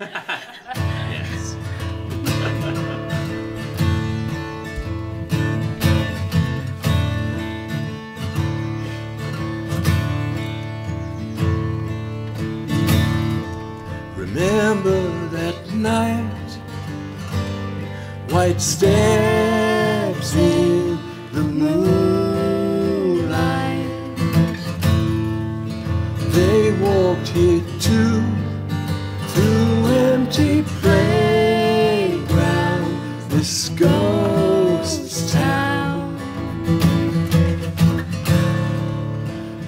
yes. Remember that night, white steps in the moonlight. They walked here too,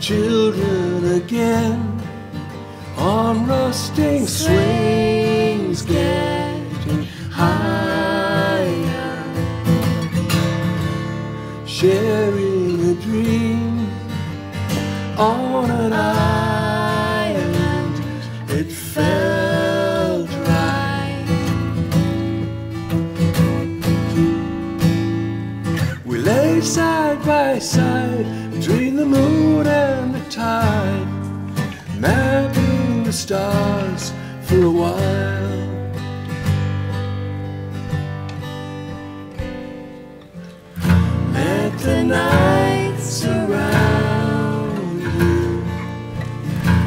Children again. On rusting swings getting higher. Sharing a dream on an island. It felt right. We lay side by side mapping the stars for a while. Let the night surround you.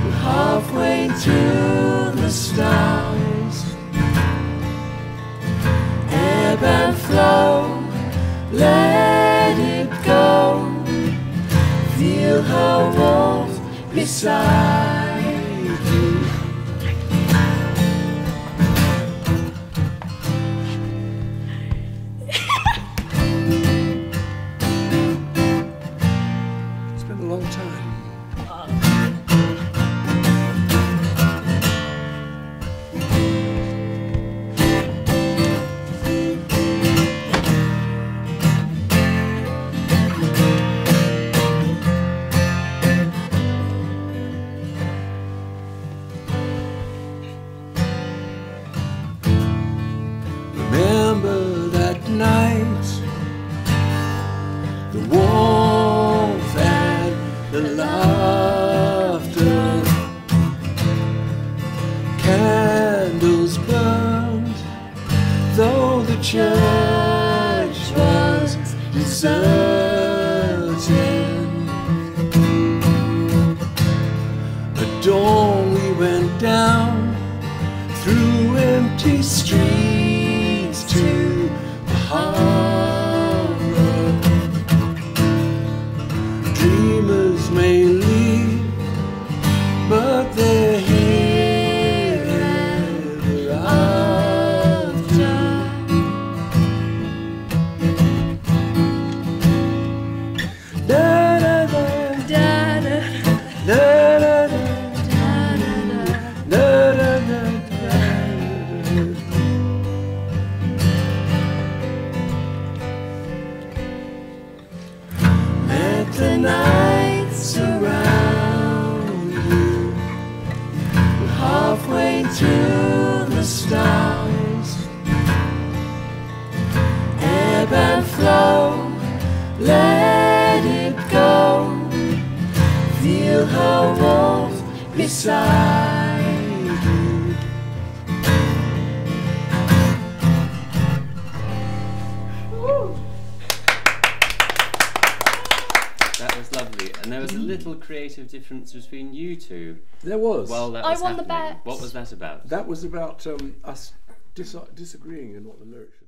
We're halfway to the stars. Ebb and flow, let it go. Feel her warmth beside. It's been a long time. Remember night, the warmth and the laughter. Candles burned, though the church was deserted. At dawn we went down through empty streets to Ebb and flow, let it go. Feel her warmth beside you. That was lovely. And there was a little creative difference between you two There was. while that I was won the happening. bet. What was that about? that was about um, us dis- disagreeing in what the lyrics should be.